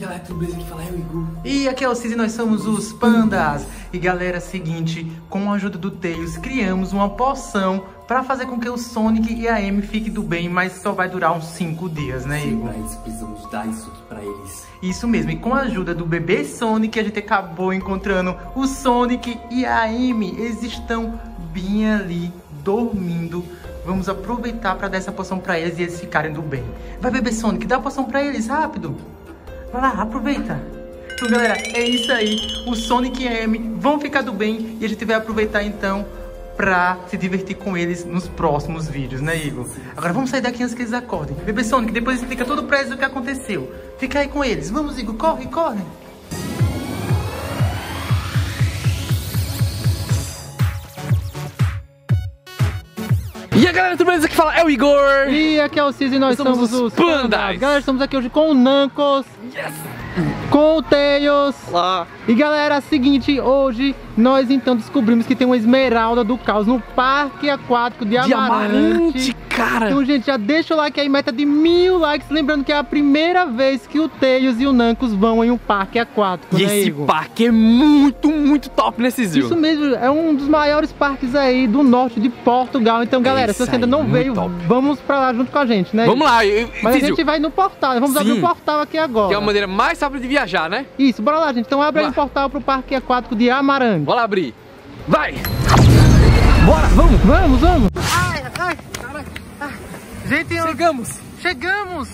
galera, tudo beleza? Aqui fala é o Igor. E aqui é o Cis e nós somos os Pandas. E galera, é seguinte, com a ajuda do Tails, criamos uma poção pra fazer com que o Sonic e a Amy fiquem do bem, mas só vai durar uns 5 dias, né, Sim, Igor? isso precisamos dar isso aqui pra eles. Isso mesmo, e com a ajuda do bebê Sonic, a gente acabou encontrando o Sonic e a Amy. Eles estão bem ali, dormindo. Vamos aproveitar pra dar essa poção pra eles e eles ficarem do bem. Vai, bebê Sonic, dá a poção pra eles, rápido. Vai lá, aproveita. Então, galera, é isso aí. O Sonic e a Amy vão ficar do bem e a gente vai aproveitar então pra se divertir com eles nos próximos vídeos, né, Igor? Agora vamos sair daqui antes que eles acordem. Bebê Sonic, depois explica tudo pra eles o que aconteceu. Fica aí com eles. Vamos, Igor, corre, corre. E a galera, tudo beleza? Aqui fala é o Igor. E aqui é o Cis e nós Somos somos, os os Pandas. Galera, estamos aqui hoje com o Nancos, com o Tails. E galera, é seguinte, hoje nós então descobrimos que tem uma esmeralda do caos no parque aquático de Amarante. Diamante, cara. Então, gente, já deixa o like aí, meta de mil likes. Lembrando que é a primeira vez que o Tails e o Nancos vão em um parque aquático, E né, esse Igor? parque é muito, muito top nesse Isso Zil. mesmo, é um dos maiores parques aí do norte de Portugal. Então, galera, se Isso você ainda não veio, top. vamos pra lá junto com a gente, né? Vamos lá, eu- Mas a gente vai no portal, vamos abrir Sim. o portal aqui agora. que é a maneira mais rápida de viajar, né? Isso, bora lá, gente. Então abre aí o portal pro parque aquático de Amarante. Bora abrir. Vai. Bora, vamos. Vamos, vamos! Ai, ai, ai. Gente, eu- Chegamos. chegamos!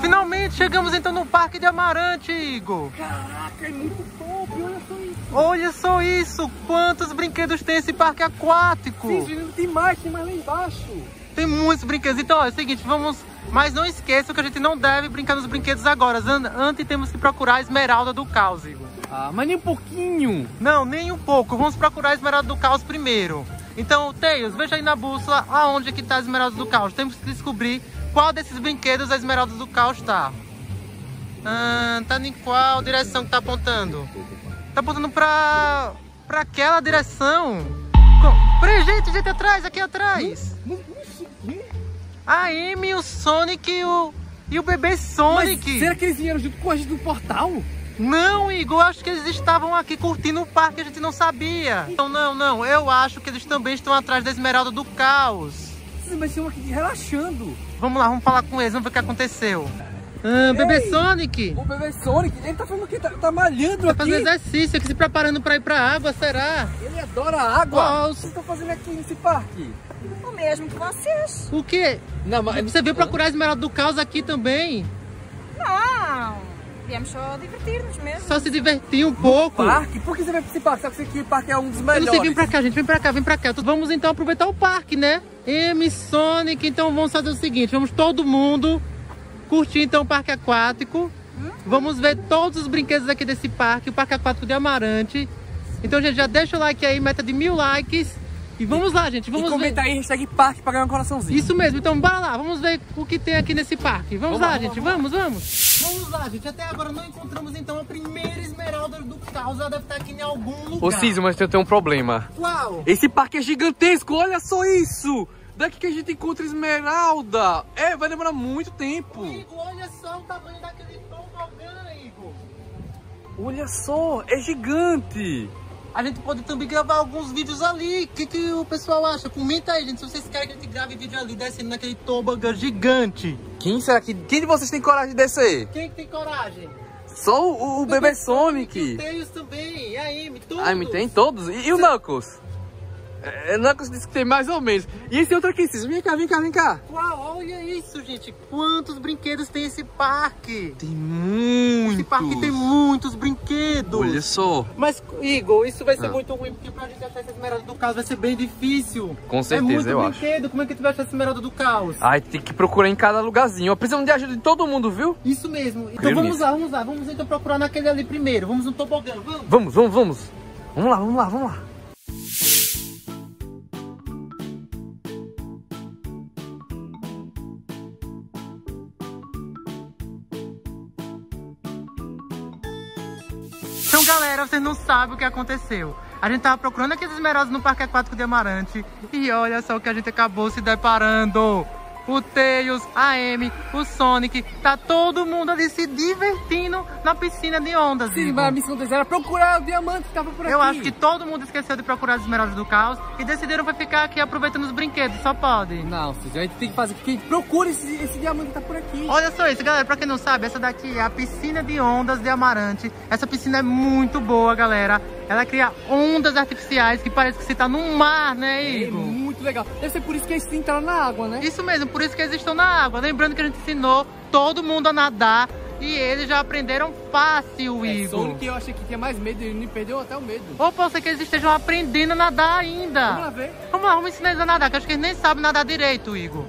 Finalmente chegamos então no Parque de Amarante, Igor! Caraca, é muito top, olha só isso. Olha só isso! Quantos brinquedos tem esse parque aquático! tem mais, tem mais lá embaixo. Tem muitos brinquedos. Então, ó, é o seguinte, vamos. Mas não esqueçam que a gente não deve brincar nos brinquedos agora. An- Antes temos que procurar a Esmeralda do Caos, Igor. Ah, mas nem um pouquinho. Não, nem um pouco. Vamos procurar a Esmeralda do Caos primeiro. Então, Tails, veja aí na bússola aonde é que tá a Esmeralda do Caos. Temos que descobrir qual desses brinquedos a Esmeralda do Caos tá. Ah, tá em qual direção que tá apontando? Tá apontando pra... pra aquela direção. Com... Peraí, gente, gente, atrás, aqui atrás. A Amy, o Sonic e o... E o bebê Sonic. Mas será que eles vieram junto com a gente no portal? Não, Igor, acho que eles estavam aqui curtindo o parque, a gente não sabia. Então, não, não, eu acho que eles também estão atrás da Esmeralda do Caos. Mas estão aqui relaxando. Vamos lá, vamos falar com eles, vamos ver o que aconteceu. Ah, bebê Sonic, O bebê Sonic, ele tá falando que tá, tá malhando tá aqui. fazendo exercício aqui, se preparando pra ir pra água, será? Ele adora água. Qual? O que vocês estão fazendo aqui nesse parque? O mesmo que vocês. O quê? Não, mas... Você veio procurar a Esmeralda do Caos aqui também? Viemos só divertir-nos mesmo. Só se divertir um pouco. Parque? Por que você vai pra esse parque? Sabe que esse aqui parque é um dos Eu melhores. não sei, vem pra cá, gente, vem pra cá, vem pra cá. Vamos então aproveitar o parque, né? M Sonic, então vamos fazer o seguinte, vamos todo mundo curtir então o parque aquático. Vamos ver todos os brinquedos aqui desse parque, o parque aquático de Amarante. Então, gente, já deixa o like aí, meta de mil likes. E vamos lá, gente, E vamos ver. comenta aí, hashtag parque pra ganhar um coraçãozinho. Isso mesmo, então bora lá, vamos ver o que tem aqui nesse parque. Vamos, Vamos lá, lá, gente, vamos, vamos. Vamos lá, gente, até agora não encontramos então a primeira esmeralda do caos. Ela deve estar aqui em algum lugar. Ô Ciso, mas eu tenho um problema. Qual? Esse parque é gigantesco, olha só isso! Daqui que a gente encontra esmeralda. É, vai demorar muito tempo. Igor, olha só o tamanho daquele tobogã, Igor. Olha só, é gigante. A gente pode também gravar alguns vídeos ali. O que, que o pessoal acha? Comenta aí, gente, se vocês querem que a gente grave vídeo ali descendo naquele tobogã gigante. Quem será que... Quem de vocês tem coragem de descer? Quem que tem coragem? Só o, o bebê O Sonic. Tails também, e a Amy, todos. Ah, me tem todos? E, e o Knuckles? É, Knuckles disse que tem mais ou menos. E esse outro aqui, Ciso, vem cá, vem cá, vem cá. Uau, olha isso, gente. Quantos brinquedos tem esse parque? Tem muitos. Esse parque tem muitos brinquedos. Olha só. Mas, Igor, isso vai ser Ah. muito ruim, porque pra gente achar essa esmeralda do caos vai ser bem difícil. Com certeza, é muito eu acho. brinquedo, como é que tu vai achar essa esmeralda do caos? Ai, tem que procurar em cada lugarzinho. Precisamos de ajuda de todo mundo, viu? Isso mesmo. Então vamos lá, vamos lá. Vamos então procurar naquele ali primeiro. Vamos no tobogã, vamos. Vamos, vamos, vamos. Vamos lá, vamos lá, vamos lá. Então, galera, vocês não sabem o que aconteceu. A gente tava procurando aqueles esmeraldas no Parque Aquático de Amarante. E olha só o que a gente acabou se deparando. O Tails, a Amy, o Sonic. Tá todo mundo ali se divertindo na piscina de ondas, Sim, mas a missão deles era procurar o diamante que tava por aqui. Eu acho que todo mundo esqueceu de procurar as esmeraldas do caos e decidiram vai ficar aqui aproveitando os brinquedos, só pode. Não, Cid, a gente tem que fazer que a gente procure esse, esse diamante que tá por aqui. Olha só isso, galera. Pra quem não sabe, essa daqui é a piscina de ondas de Amarante. Essa piscina é muito boa, galera. Ela cria ondas artificiais que parece que você tá num mar, né, É Igor? Muito legal. Deve ser por isso que eles entraram na água, né? Isso mesmo, por isso que eles estão na água. Lembrando que a gente ensinou todo mundo a nadar e eles já aprenderam fácil, É, Igor. Sonic eu achei que tinha mais medo, ele me perdeu até o medo. Ou pode ser que eles estejam aprendendo a nadar ainda. Vamos lá ver. Vamos lá, vamos ensinar eles a nadar, que eu acho que eles nem sabem nadar direito, Igor.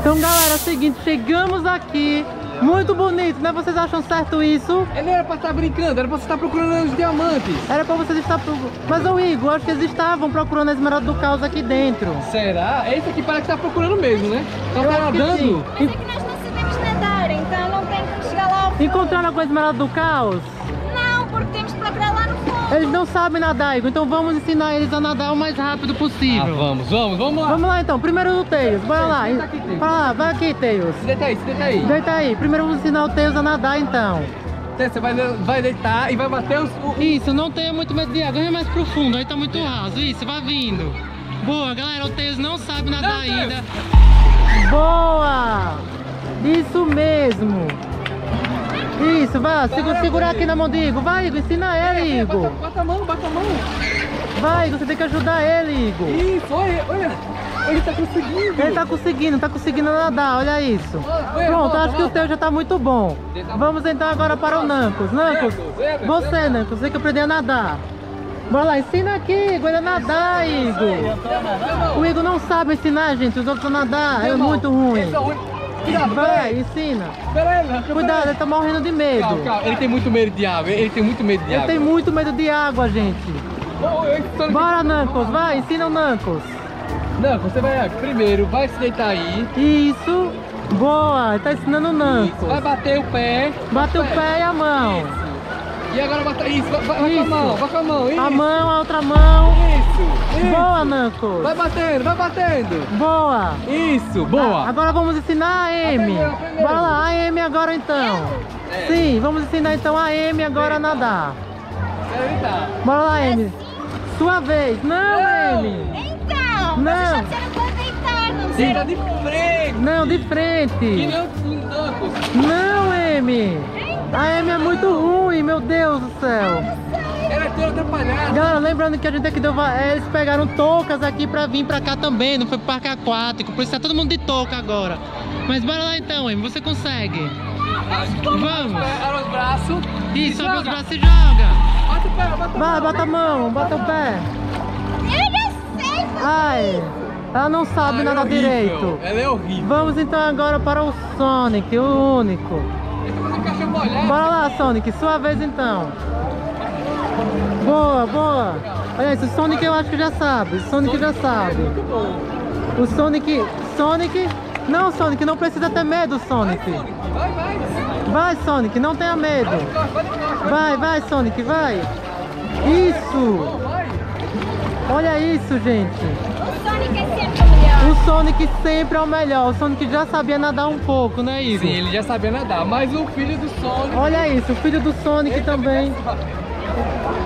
Então, galera, é o seguinte, chegamos aqui. Muito bonito, né? Vocês acham certo isso? Ele era pra estar brincando, era pra você estar procurando os diamantes. Era pra vocês estar... pro- Mas, ô Igor, acho que eles estavam procurando a esmeralda do caos aqui dentro. Será? Esse aqui parece que tá procurando mesmo, né? Então Eu tá nadando. Mas é que nós não sabemos nadar, então não tem que chegar lá ao fundo. Encontraram alguma esmeralda do caos? Não, porque temos que procurar lá no fundo. Eles não sabem nadar, Igor, então vamos ensinar eles a nadar o mais rápido Ah, possível. vamos, vamos, vamos lá. Vamos lá então, primeiro o Tails, bora lá. Senta aqui, Tails. Vai lá, vai aqui, Tails. Se deita aí, se deita aí. Deita aí, primeiro vamos ensinar o Tails a nadar então. Você vai, vai deitar e vai bater os... Isso, não tenha muito medo de água, vem mais profundo, aí tá muito raso. Isso, vai vindo. Boa, galera, o Tails não sabe nadar Não, ainda. Boa! Isso mesmo. Isso, vai, segura, Vai, segura Tails. aqui na mão de Igor. Vai, Igor, ensina ele, Bota, Igor. bota a mão, bota a mão. Vai, Igor, você tem que ajudar ele, Igor. Isso, olha, olha. Ele tá conseguindo. Ele tá conseguindo, tá conseguindo nadar, olha isso. Olha, Pronto, acho que o teu já tá muito bom. Vamos então agora para o Nancos. Nancos, é, você, é. Nancos, você que aprendeu a nadar. Bora lá, ensina aqui, Igor, a nadar, Igor. O Igor não sabe ensinar, gente, os outros a nadar, é muito ruim. Vai, ensina. Peraí, Cuidado, ele tá morrendo de medo. Calma, calma. Ele tem muito medo de água. Ele tem muito medo de Ele água. tem muito medo de água, gente. Bora, Nancos, vai, ensina o Nancos. Não, você vai primeiro, vai se deitar aí. Isso, boa, ele tá ensinando o Nancos. vai bater o pé. Bate o pé e a mão. Isso. E agora bota isso, vai, vai com a Isso. mão, vai com a mão. Isso. A mão, a outra mão. Isso. isso. Boa, Nancos. Vai batendo, vai batendo. Boa. Isso, boa. Agora vamos ensinar a aprendeu. Bora lá, a Amy agora então. É. Sim, vamos ensinar então a Amy agora a nadar. Deitar. Bora lá, Amy. Sua vez. Não, Não. Amy. Então, Não. para deitar, não disseram... de frente. Não, de Que frente. não Nancos. Não, Amy. A Amy é muito ruim, meu Deus do céu. Ela é toda atrapalhada. Galera, lembrando que a gente aqui deu. é, Eles pegaram toucas aqui pra vir pra cá também, não foi pro parque aquático, por isso tá todo mundo de touca agora. Mas bora lá então, Amy, você consegue. Vamos. Abre os braços. Isso, abre os Joga. braços e joga. Bota o pé, bota o Vai, bota a mão, bota o pé. Eu já sei! Ai, ela não sabe Ela é nadar horrível. direito. Ela é horrível. Vamos então agora para o Sonic, o único. Ele tá fazendo cachorro molhado. Bora lá, Sonic, sua vez então. Boa, boa. Olha isso, o Sonic eu acho que já sabe. O Sonic já É sabe. O Sonic. Sonic. Não, Sonic, não precisa ter medo, Sonic. Vai, vai. Vai, Sonic, não tenha medo. Vai vai. Vai, vai, Sonic, vai. Isso. Vai. Olha isso, gente. O Sonic sempre é o melhor. O Sonic já sabia nadar um pouco, né, Igor? Sim, ele já sabia nadar, mas o filho do Sonic... Olha isso, o filho do Sonic também.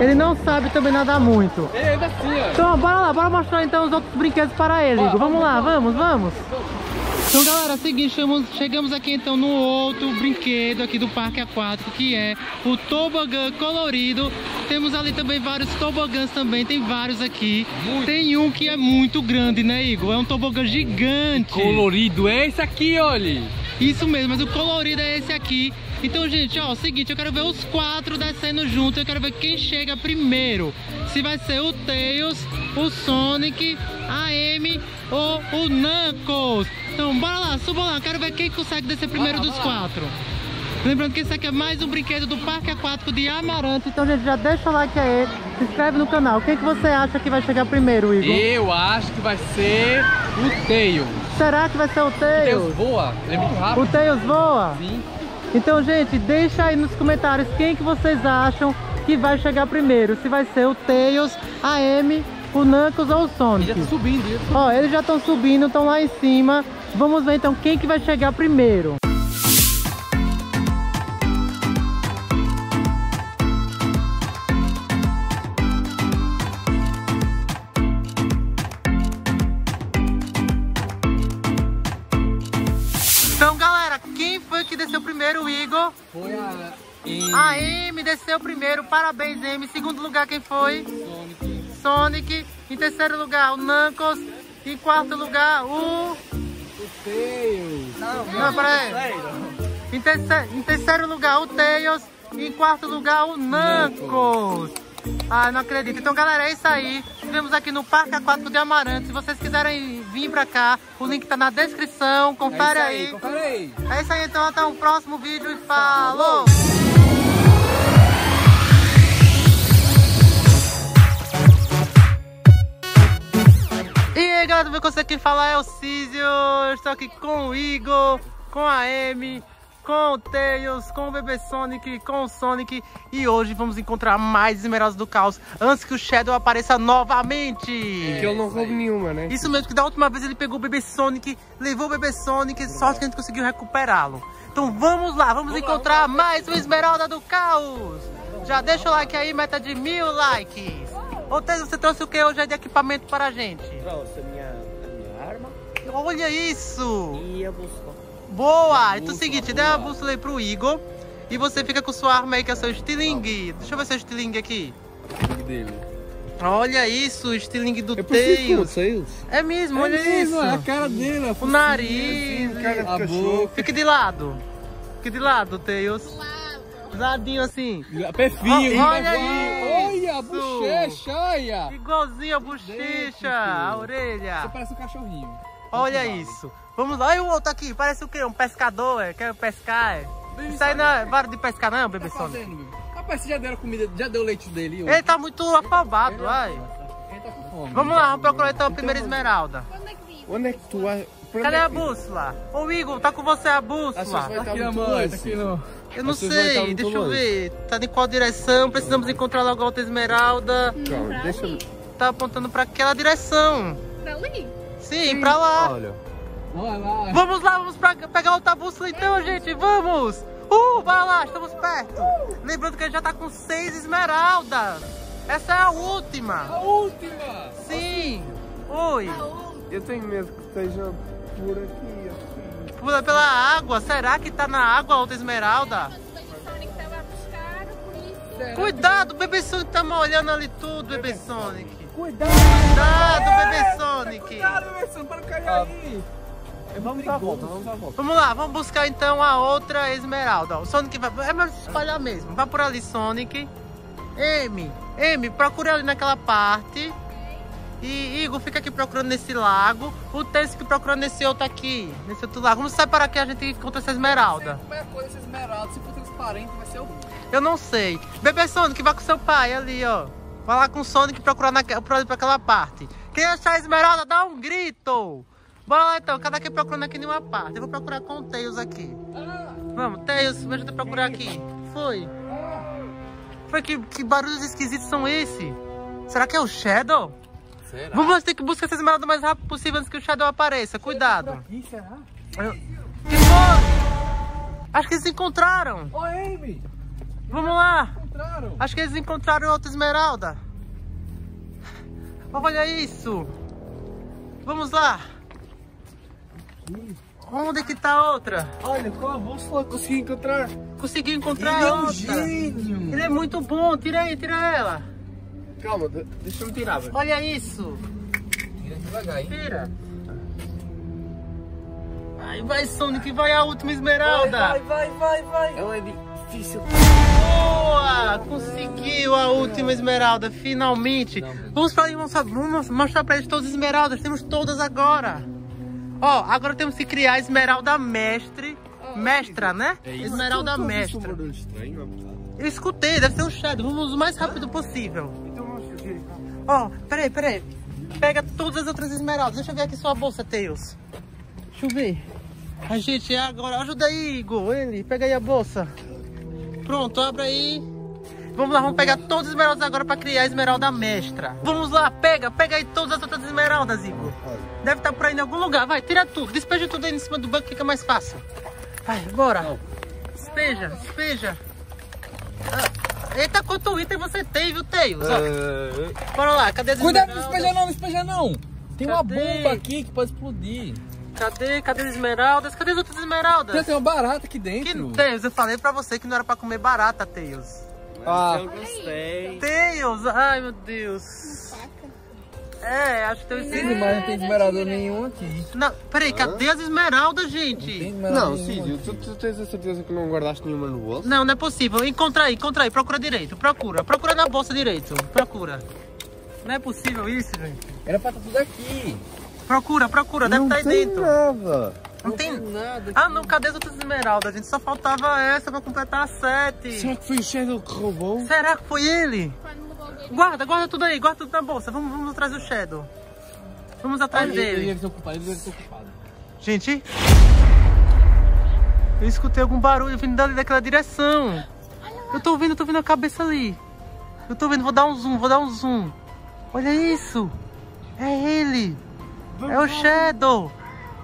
Ele não sabe também nadar muito. Ele ainda assim, ó. Então, bora lá, bora mostrar então os outros brinquedos para ele, Igor. Vamos lá, vamos, vamos. Então, galera, é o seguinte, chegamos, chegamos aqui então no outro brinquedo aqui do parque aquático, que é o tobogã colorido. Temos ali também vários tobogãs também, tem vários aqui. Tem um que é muito grande, né, Igor? É um tobogã gigante. Colorido, é esse aqui, olha. Isso mesmo, mas o colorido é esse aqui. Então, gente, ó, é o seguinte, eu quero ver os quatro descendo junto, eu quero ver quem chega primeiro. Se vai ser o Tails, o Sonic, a Amy ou o Knuckles. Então, bora lá, suba lá, quero ver quem consegue descer primeiro Bora, dos bora. quatro. Lembrando que esse aqui é mais um brinquedo do Parque Aquático de Amarante. Então, gente, já deixa o like aí, se inscreve no canal. Quem que você acha que vai chegar primeiro, Igor? Eu acho que vai ser o Tail. Será que vai ser o O Tails Tails? voa, ele é muito O rápido. Tails voa? Sim. Então, gente, deixa aí nos comentários quem que vocês acham que vai chegar primeiro. Se vai ser o Tails, a Amy, o ou o Sonic. já tá subindo, ele já tá Ó, eles já estão subindo, estão lá em cima. Vamos ver então quem que vai chegar primeiro. Então, galera, quem foi que desceu primeiro, o Igor? Foi a A Amy desceu primeiro, parabéns, Amy. Segundo lugar, quem foi? Sonic. Em terceiro lugar, o Nankos. Em quarto lugar, o... O Tails. Não, peraí. Em, terceiro, em terceiro lugar, o Tails. E em quarto lugar, o Nankos. Ah, não acredito. Então, galera, é isso aí. Estivemos aqui no Parque Aquático de Amarante. Se vocês quiserem vir pra cá, o link tá na descrição. Confere é aí. aí. Confere aí. É isso aí, então. Até o próximo vídeo e falou! Bem com você aqui fala é o Císio. Eu Estou aqui com o Igor, com a Amy, com o Tails, com o Bebê Sonic, com o Sonic. E hoje vamos encontrar mais esmeraldas do caos antes que o Shadow apareça novamente. Que eu não roubo nenhuma, né? Isso mesmo, que da última vez ele pegou o bebê Sonic, levou o bebê Sonic, sorte que a gente conseguiu recuperá-lo. Então vamos lá, vamos, encontrar mais uma Esmeralda do Caos. Já deixa o like aí, meta de mil likes. Ô Tess, você trouxe o que hoje de equipamento para a gente? Trouxe Olha isso! e a bússola. Boa! Então é o seguinte, dê a bússola aí pro Igor. E você fica com sua arma aí, que é o seu estilingue. Deixa eu ver seu estilingue aqui. dele. Olha isso, o estilingue do É Tails. Tails? É mesmo, olha isso. É a cara dele. a O nariz. A boca. Fique de lado. Fique de lado, Tails. Ladinho assim. Perfil. Ó, olha Olha a bochecha, olha. Igualzinho a bochecha, a Você orelha. parece um cachorrinho. Olha isso. Vamos lá. Olha o outro aqui. Parece o quê? Um pescador, é? Quer pescar, é? Isso aí não é vara de pescar não, bebê Tá Sonic? fazendo? Rapaz, você já deu a comida, já deu o leite dele? Ele tá muito afobado, ai. Ele tá com fome. Vamos lá, vamos procurar então a primeira esmeralda. Quando é? Onde é que tu vai? Pra Cadê é a bússola? Ô Igor, tá com você a A bússola? vai Tá estar aqui na mãe, tá aqui no... Eu não sei, deixa eu ver. Tá em qual direção? Precisamos encontrar logo a outra esmeralda. Eu... Tá apontando pra aquela direção. Pra ali? Sim, pra lá. Olha. Vamos lá, vamos pra pegar outra bússola então, gente. Vamos! Uh, vai lá, estamos perto. Lembrando que a gente já tá com seis esmeraldas. Essa é a última. A última. Sim. Oi. Eu tenho medo que esteja por aqui, assim. Pula pela água. Será que tá na água a outra esmeralda? Isso. Cuidado, o bebê Sonic tá molhando ali tudo, bebê Sonic. Cuidado. Cuidado, bebê Sonic. Cuidado, bebê Sonic, para não cair aí. É Vamos dar a volta, vamos dar a volta. Vamos lá, vamos buscar então a outra esmeralda. O Sonic vai. É melhor espalhar mesmo. Vai por ali, Sonic. M, M, procura ali naquela parte. E Igor fica aqui procurando nesse lago. O Tess fica procurando nesse outro aqui. Nesse outro lago. Vamos separar aqui a gente encontra essa esmeralda. Como é a cor dessa esmeralda? Se for transparente, vai ser o... Eu não sei. Bebê Sonic, vai com seu pai ali, ó. Vai lá com o Sonic procurar naque- pra pra aquela parte. Quem achar a esmeralda, dá um grito. Bora lá então, cada quem procurando aqui em uma parte. Eu vou procurar com o Tails aqui. Vamos, Tails, me ajuda a procurar aqui. Foi. Foi que, que barulhos esquisitos são esses? Será que é o Shadow? Será? Vamos ter que buscar essa esmeralda o mais rápido possível antes que o Shadow apareça. Cuidado. Aqui, será? Eu- Que foi? Acho que eles se encontraram. Ô, Amy. Vamos lá. Encontraram. Acho que eles encontraram outra esmeralda. Olha isso. Vamos lá. Onde que tá a outra? Olha, com a bússola consegui encontrar. Conseguiu encontrar Ele é a um outra. gênio. Ele é muito bom. Tira aí, tira ela. Calma, de- deixa eu me tirar, velho. Olha isso. Tira devagar, hein? Tira. Aí vai, Sonic, vai a última esmeralda. vai, vai, vai. Ela é difícil. Boa! Conseguiu a última esmeralda, finalmente. Vamos pra vamos, vamos mostrar pra eles todas as esmeraldas. Temos todas agora. Ó, agora temos que criar a esmeralda mestre. Mestra, né? Esmeralda um mestra. Eu escutei, deve ser um shadow. Vamos o mais rápido possível. Então fugir. Ó, peraí, peraí. Pega todas as outras esmeraldas. Deixa eu ver aqui sua bolsa, Tails. Deixa eu ver. A gente é agora. Ajuda aí, Igor. Ele, pega aí a bolsa. Pronto, abre aí. Vamos lá, vamos pegar todas as esmeraldas agora pra criar a esmeralda mestra. Vamos lá, pega, pega aí todas as outras esmeraldas, Igor. Deve estar por aí em algum lugar. Vai, tira tudo. Despeja tudo aí em cima do banco, fica mais fácil. Vai, bora. Despeja, despeja. Ah, eita, quanto item você tem, viu, Tails? Ó, Bora lá, cadê as Cuidado, não despeja não, não despeja não. Tem uma Cadê? bomba aqui que pode explodir. Cadê, cadê as esmeraldas? Cadê as outras esmeraldas? Já tem uma barata aqui Que, dentro. Tails, eu falei pra você que não era pra comer barata, Tails. Ah, Eu gostei. Tails, ai meu Deus. É, acho que tem tem esse... mas não tem esmeralda nenhum aqui. Não, peraí, cadê as esmeraldas, Tem gente? esmeralda Não, nenhuma aqui. tu, tu tens a certeza que não guardaste nenhuma no bolso? Não, não é possível. Encontra aí, encontra aí, procura direito, procura. Procura na bolsa direito, procura. Não é possível isso, gente. Era pra estar tudo aqui. Procura, procura, deve não estar aí tem dentro. nada. Não tem... nada. Ah, não, cadê as outras esmeraldas, gente? Só faltava essa pra completar as sete. Será que foi o Shadow que roubou? Será que foi ele? Guarda, guarda tudo aí, guarda tudo na bolsa. Vamos, vamos atrás do Shadow. Vamos atrás Ele, ele dele. deve ser ocupado, ele deve ser ocupado. Gente, eu escutei algum barulho vindo dali daquela direção. Eu tô vendo, tô vendo a cabeça ali. Eu tô vendo, vou dar um zoom, vou dar um zoom. Olha isso. É ele. É o Shadow.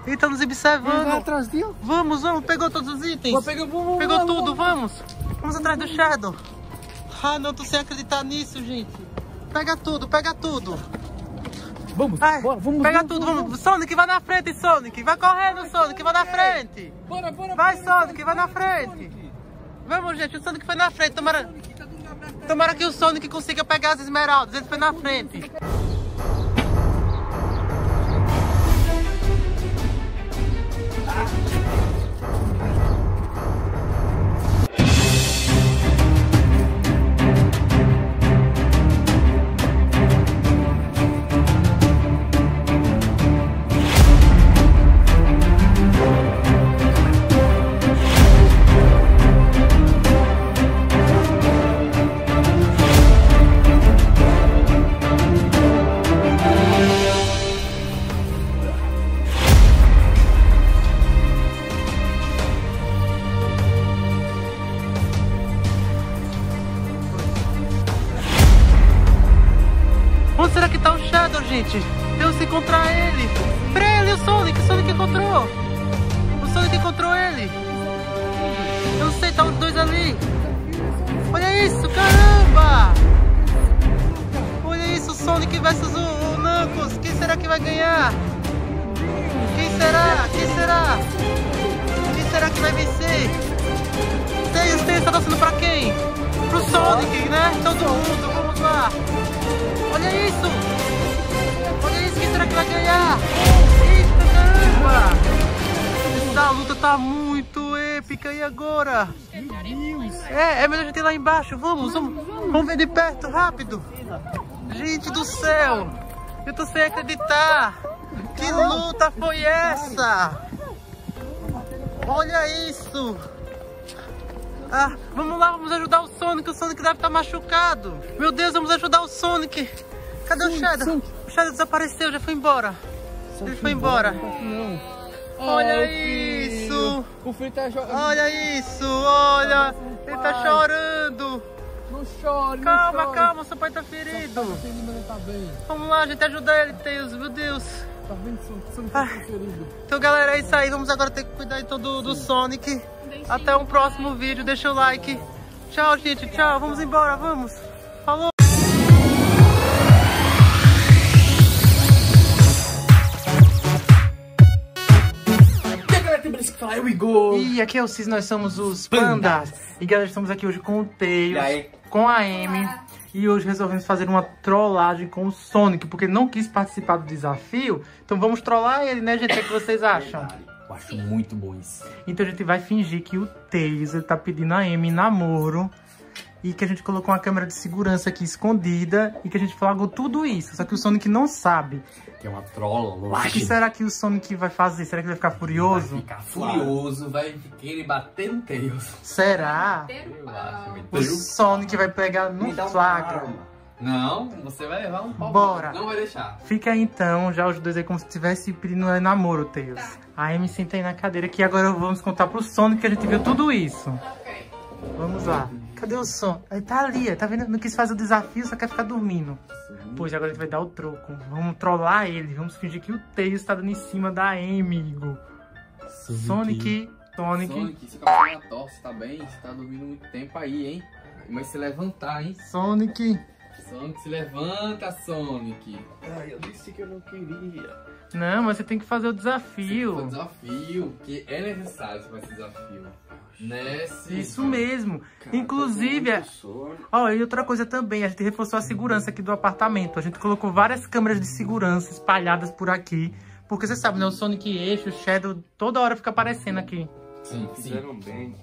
Ele tá nos Vai observando. atrás dele. Vamos, vamos, pegou todos os itens. Pegou, vamos, Pegou vamos, tudo, vamos. vamos. Vamos atrás do Shadow. Ah, não tô sem acreditar nisso, gente. Pega tudo, pega tudo. Vamos, Ai, bora, vamos. pega vamos, tudo, vamos. vamos. Sonic, vai na frente, Sonic. Vai correndo, Sonic, vai na frente. Bora, bora, Vai, bora, Sonic, vai na frente. Vamos, gente, o Sonic foi na frente. Tomara, tomara que o Sonic consiga pegar as esmeraldas. Ele foi na frente. あ! Sonic versus o, o Knuckles. Quem será que vai ganhar? Quem será? Quem será? Quem será que vai vencer? Tails, Tails tá torcendo pra quem? Pro Sonic, né? Todo mundo, vamos lá. Olha isso! Olha isso, quem será que vai ganhar? Eita caramba! Essa luta tá muito épica, e agora? É, é melhor a gente ir lá embaixo, vamos, vamos, vamos ver de perto, rápido! Gente do céu! Eu tô sem acreditar! Que luta foi essa? Olha isso! Ah, vamos lá, vamos ajudar o Sonic. O Sonic deve estar machucado. Meu Deus, vamos ajudar o Sonic. Cadê o Shadow? O Shadow desapareceu, já foi embora. Ele foi embora. Não. Olha Ah, o isso. filho. O filho tá jogando. Olha isso, olha. Ele tá chorando. Não chore, não Calma, chore. calma, seu pai tá ferido. Tá ferido, mas não tá bem. Vamos lá, gente, ajudar ele, Tails. Meu Deus. Tá vendo? Não tá Ai. ferido. Então, galera, é isso aí. Vamos agora ter que cuidar então do, do Sonic. Até um próximo vídeo. Deixa o like. Tchau, gente. Tchau. Vamos embora. Vamos. Falou. E falar, eu Igor. E aqui é o Cis, nós somos os Pandas. E galera, estamos aqui hoje com o Tails, E aí? Com a Amy. E hoje resolvemos fazer uma trollagem com o Sonic, porque ele não quis participar do desafio. Então vamos trollar ele, né, gente? O que, vocês acham? Eu acho muito bom isso. Então a gente vai fingir que o Tails ele tá pedindo a Amy namoro. E que a gente colocou uma câmera de segurança aqui escondida. E que a gente flagrou tudo isso. Só que o Sonic não sabe. Que é uma O que será que o Sonic vai fazer? Será que ele vai ficar furioso? Vai ficar furioso, vai querer bater no Tails. Será? Eu acho. O. Sonic vai pegar no Me um flagra. Não, você vai levar um pau. Bora. Não vai deixar. Fica aí então, já os dois aí como se estivesse pedindo namoro, Tails. A Amy senta aí na cadeira que agora vamos contar pro Sonic que a gente viu tudo isso. Vamos lá. Cadê o som? Ele tá ali, tá vendo? Não quis fazer o desafio, só quer ficar dormindo. Pois agora a gente vai dar o troco. Vamos trollar ele. Vamos fingir que o Tails tá dando em cima da Amy, Igor. Sonic, Sonic, Sonic, você acabou de uma tosse, tá bem? Você tá dormindo muito tempo aí, hein? Mas se levantar, hein? Sonic. Sonic, se levanta, Sonic. Ai, eu disse que eu não queria. Não, mas você tem que fazer o Foi um desafio. desafio, que é necessário você fazer esse desafio. Né, sim. Isso mesmo. Inclusive, é- ó, e outra coisa também, a gente reforçou a segurança aqui do apartamento. A gente colocou várias câmeras de segurança espalhadas por aqui. Porque você sabe, né? O Sonic Eixo, o Shadow, toda hora fica aparecendo aqui. Sim, sim. Fizeram bem.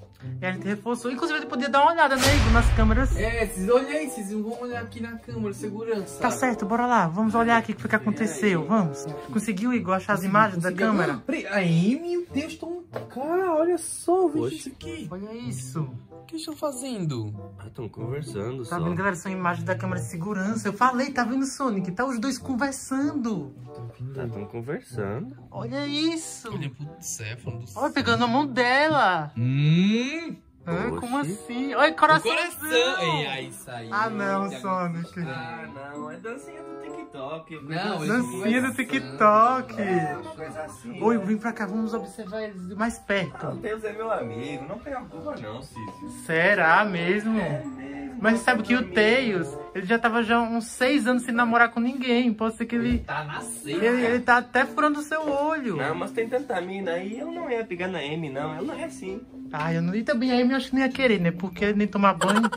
E a gente reforçou. Inclusive, gente podia dar uma olhada, né, Igor, nas câmeras. É, vocês olhem aí, vocês vão olhar aqui na câmera de segurança. Tá certo, bora lá. Vamos olhar aqui o que foi que aconteceu. Vamos. Conseguiu, Igor, achar as imagens da câmera? Peraí, a Amy e o Deus estão... Cara, olha só, veja isso aqui. Olha isso. O que estão fazendo? Estão conversando Tá só. vendo, galera? São imagens da câmera de segurança. Eu falei, tá vendo, Sonic? Tá os dois conversando. Estão conversando. Olha isso. Olha pro céfalo do Olha, pegando a mão dela. Hum, Ah, Oxi. como assim? Olha, coração. coração. É isso aí. Ah, não, Sonic. Ah, não. É dancinha do TikTok. Não, esse Dancinha do. TikTok. É, coisa assim. Oi, vem pra cá, vamos observar eles mais Não, perto. Deus é meu amigo. Não tem culpa não, Cícero. Será mesmo? É mesmo. Mas sabe que o Tails, ele já tava já uns seis anos sem namorar com ninguém. Pode ser que ele. Tá na seca. Ele, ele tá até furando o seu olho. Não, mas tem tanta mina aí, eu não ia pegar na M, não. Eu não é assim. Ai, eu não. E também a Amy eu acho que não ia querer, né? Porque nem tomar banho.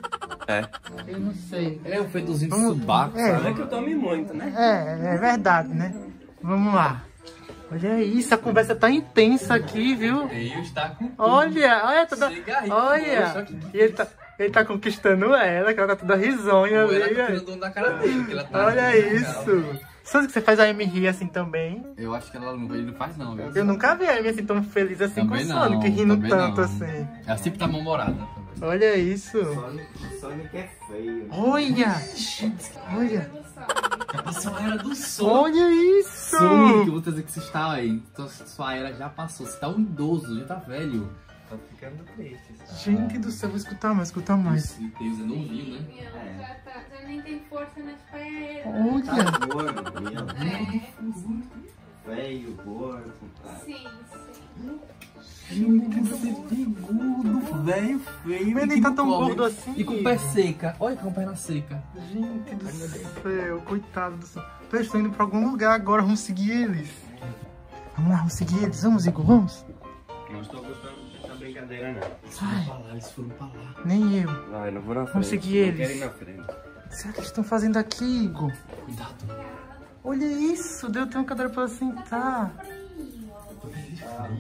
É. Eu não sei. Ele é um fedozinho de subaco, é, Não é que eu tome muito, né? É, é verdade, né? Vamos lá. Olha isso, a conversa tá intensa aqui, viu? Deus tá com tudo. Olha, olha, toda. Chega aí, Olha! poxa, que- E ele tá, ele tá conquistando ela, que ela tá toda risonha ela ali. tá olha. tirando da cara dele, que ela tá Olha rindo, isso! Sabe que você faz a Amy rir assim também? Eu acho que ela não, ele não faz não, viu? Eu nunca vi a Amy assim tão feliz assim Também com o não, Sonic, rindo também tanto não. assim. Ela sempre tá mal-humorada. Olha isso! Sonic, Sonic é feio. Olha! Olha! A sua era do Sonic. Olha isso! Sonic, eu vou dizer que você está aí. Sua- Sua era já passou. Você tá um idoso, já tá velho. Tô ficando triste, sabe? Gente do céu, vou escutar mais, escutar mais. Deus é novinho, né? Já, tá, já nem tem força nas pernas. Olha! Tá gordo, meu. Feio, gordo. tá. Sim, sim. Gente, você tem gordo, velho, feio. Mas nem tá tão come. gordo assim. E com pé seca. Olha com a perna seca. Gente do céu, coitado do céu. Então, eles estão indo pra algum lugar agora, vamos seguir eles. Vamos lá, vamos seguir eles, vamos, Igor, vamos. Não estou gostando brincadeira, não. Eles foram pra lá, eles foram pra lá. Nem eu. Vai, não vou na frente. Vamos seguir Não eles. quero ir na frente. Será que eles estão fazendo aqui, Igor? Cuidado. Olha isso, deu até uma cadeira pra ela sentar.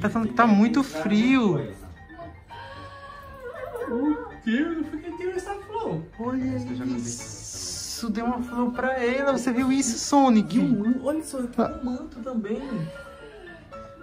Tá falando que tá muito frio. Que? Por que tem essa flor? Olha isso, deu uma flor pra ela. Você viu isso, Sonic? Olha só, tem um manto também.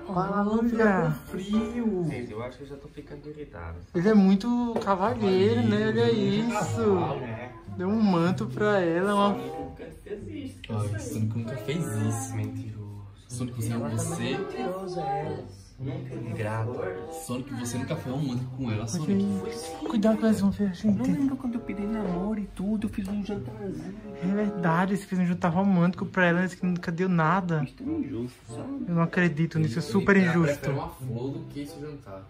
Olha, Frio. Gente, eu acho que eu já tô ficando irritado. ele é muito cavalheiro, né? Olha isso. É. Deu um manto pra ela, uma Nunca fez isso. Ai, Sonic nunca fez isso. Mentiroso. Sonic, você, você, Mentiroso é ingrato. Sonic, você nunca foi um manto com ela, Sonic. Gente, Cuidado que elas vão ver a Não gente. lembro quando eu pedi namoro e tudo, eu fiz um jantarzinho. É verdade, você fez um jantar romântico pra ela, que nunca deu nada. Isso é injusto, sabe? Eu não acredito nisso, é super injusto. prefere uma flor do que esse jantar.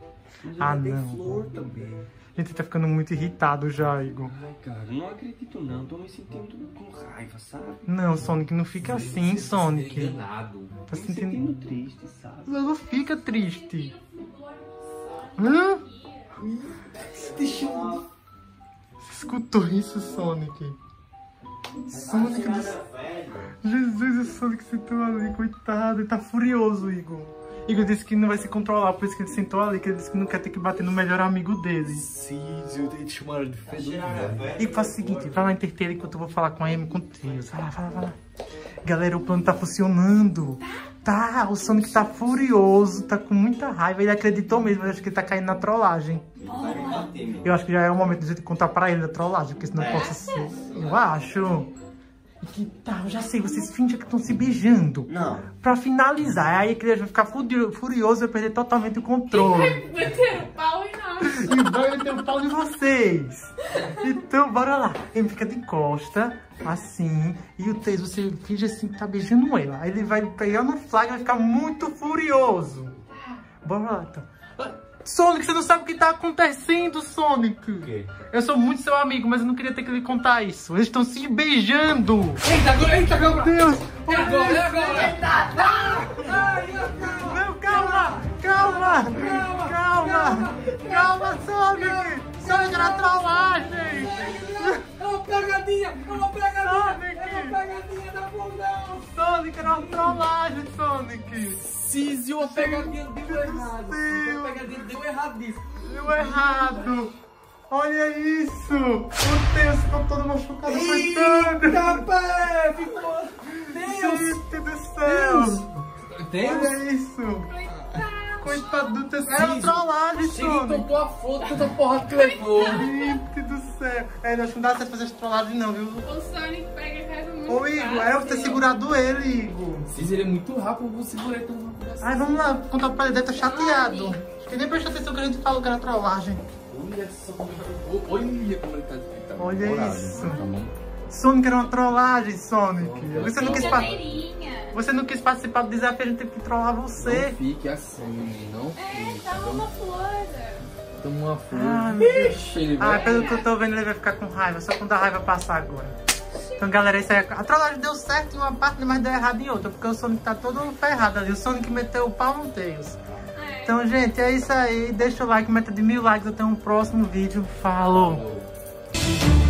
Ah, tem não. flor também. Gente, tá ficando muito irritado já, Igor. Ai, cara, não acredito não. Tô me sentindo com raiva, sabe? Não, Sonic, não fica assim, Sonic. Enganado. Tá se me sentindo. sentindo triste, sabe? Não fica triste. Hã? Você escutou isso, Sonic? Sonic Jesus, o Sonic sentou ali, coitado. Ele tá furioso, Igor. Igor disse que não vai se controlar, por isso que ele sentou ali, que ele disse que não quer ter que bater no melhor amigo dele. Sim, eu que chamar de. Igor, faz o seguinte, vai lá interter enquanto eu vou falar com a Amy com o Tails. Vai lá, vai lá, vai lá. Galera, o plano tá funcionando. Tá, o Sonic tá furioso, tá com muita raiva. Ele acreditou mesmo, mas acho que ele tá caindo na trollagem. Eu acho que já é o momento de a gente contar pra ele da trollagem, porque senão possa ser. Eu acho. Que tal? Eu já sei, vocês fingem que estão se beijando. Não. Pra finalizar, aí que ele vai ficar furi- furioso e vai perder totalmente o controle. Meter o pau e não. e vai meter o pau em vocês. Então, bora lá. Ele fica de costa, assim, e o Tails, você finge assim que tá beijando ela. Aí ele vai pegar no flag e vai ficar muito furioso. Bora lá, então. Sonic, você não sabe o que tá acontecendo, Sonic. Eu sou muito seu amigo, mas eu não queria ter que lhe contar isso. Eles estão se beijando. Eita, agora, eita, Meu calma. Deus. É agora, é agora. Não, calma, calma, calma, calma, Sonic. Sonic era trollagem. É uma pegadinha, é uma pegadinha. Sonic. É uma pegadinha da fundão. Sonic era uma trollagem, Sonic. Cise, uma pegadinha deu errado. Deus. Uma pegadinha deu erradíssimo. Deu errado. Olha isso. O Deus ficou todo machucado, coitado. Eita, pé, ficou... Deus. Gente do céu. Deus. Olha isso. Coitado do teu Era trollagem, Chega e Sonic. tocou a foto, tanta porra que levou. Gente do céu. É, acho que não dá certo fazer essa trollagem não, viu? O Sonic pega a raiva muito Ô, Igor, era eu ter segurado ele, Igor. Cise, ele é muito rápido, vou segurar ele tão rápido assim. Ai, vamos lá, contar pra ele, deve estar chateado. Acho que nem prestou atenção que a gente falou que era trollagem. Olha só como ele tá... Olha como ele tá... ele tá Olha isso. Tá? Sonic era uma trollagem, Sonic. Você não quis, pa- Brincadeirinha. Você não quis participar do desafio, a gente teve que trollar você. Não fique assim, não É, fique. tava uma flor. Toma uma flor. Ah. Ixi, ele Ah, vai... pelo que eu tô vendo, ele vai ficar com raiva, só quando a raiva passar agora. Então, galera, isso aí, a trollagem deu certo em uma parte, mas deu errado em outra, porque o Sonic tá todo ferrado ali. O Sonic meteu o pau no Tails. É. Então, gente, é isso aí. Deixa o like, meta de mil likes. Até um próximo vídeo. Falou! Falou.